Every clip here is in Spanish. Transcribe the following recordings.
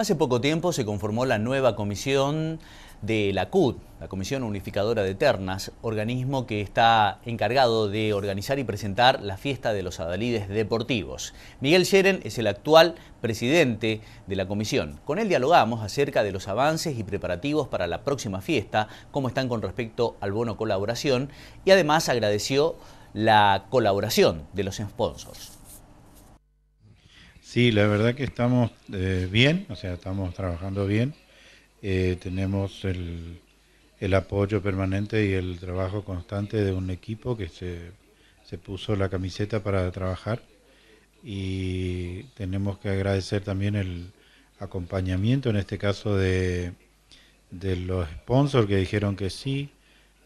Hace poco tiempo se conformó la nueva comisión de la CUT, la Comisión Unificadora de Ternas, organismo que está encargado de organizar y presentar la fiesta de los adalides deportivos. Miguel Sheren es el actual presidente de la comisión. Con él dialogamos acerca de los avances y preparativos para la próxima fiesta, cómo están con respecto al bono colaboración y además agradeció la colaboración de los sponsors. Sí, la verdad que estamos eh, bien, o sea, estamos trabajando bien. Eh, tenemos el, apoyo permanente y el trabajo constante de un equipo que se, puso la camiseta para trabajar y tenemos que agradecer también el acompañamiento, en este caso de, de los sponsors que dijeron que sí,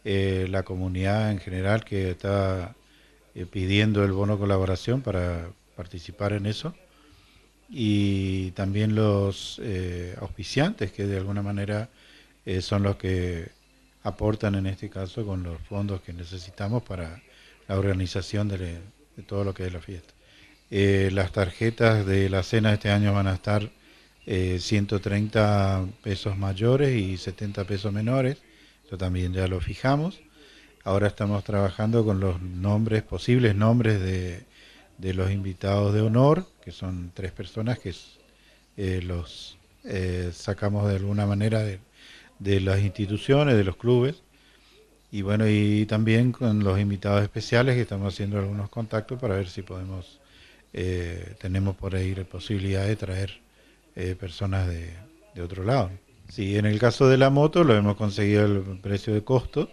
eh, la comunidad en general que está pidiendo el bono colaboración para participar en eso y también los eh, auspiciantes que de alguna manera eh, son los que aportan en este caso con los fondos que necesitamos para la organización de, todo lo que es la fiesta. Eh, las tarjetas de la cena este año van a estar 130 pesos mayores y 70 pesos menores, eso también ya lo fijamos. Ahora estamos trabajando con los nombres, posibles nombres de de los invitados de honor, que son tres personas que eh, los eh, sacamos de alguna manera de, las instituciones, de los clubes, y bueno, y también con los invitados especiales que estamos haciendo algunos contactos para ver si podemos, eh, tenemos por ahí la posibilidad de traer personas de, otro lado. Sí, en el caso de la moto lo hemos conseguido el precio de costo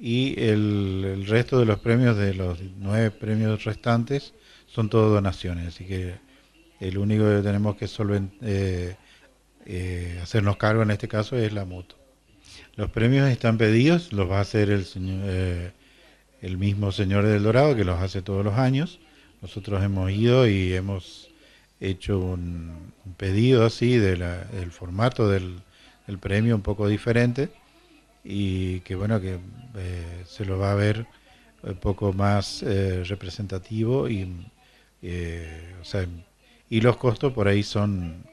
y el, resto de los premios de los nueve premios restantes son todas donaciones, así que el único que tenemos que eh, eh, hacernos cargo en este caso es la moto. Los premios están pedidos, los va a hacer el, señor, eh, el mismo señor del Dorado que los hace todos los años. Nosotros hemos ido y hemos hecho un, pedido así de del formato del, premio un poco diferente y que bueno que se lo va a ver un poco más representativo y eh, o sea, y los costos por ahí son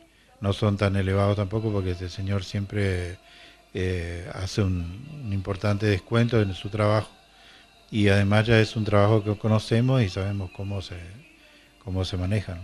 no son tan elevados tampoco porque este señor siempre eh, hace un, importante descuento en su trabajo y además ya es un trabajo que conocemos y sabemos cómo se, cómo se maneja.